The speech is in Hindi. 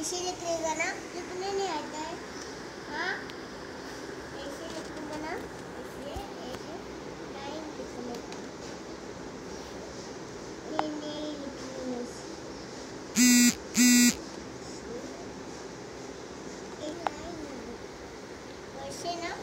इसे लिख लेगा ना लिखने नहीं आता है हाँ? ऐसे लिखूँगा ना इसलिए ऐसे लाइन लिख लेगा मैंने लिखी वैसे ना